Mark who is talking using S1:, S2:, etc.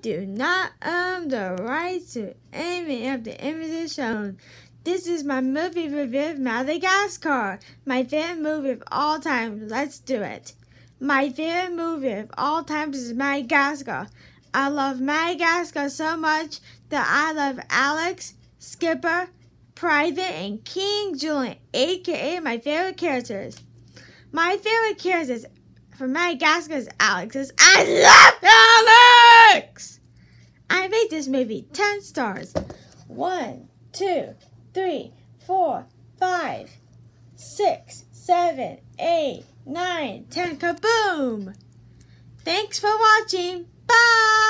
S1: Do not own the right to any of the images shown. This is my movie review of Madagascar, my favorite movie of all time. Let's do it. My favorite movie of all time is Madagascar. I love Madagascar so much that I love Alex, Skipper, Private, and King Julien, aka my favorite characters. My favorite characters from Madagascar is Alex. I love Alex! This movie 10 stars. 1, 2, 3, 4, 5, 6, 7, 8, 9, 10. Kaboom! Thanks for watching. Bye!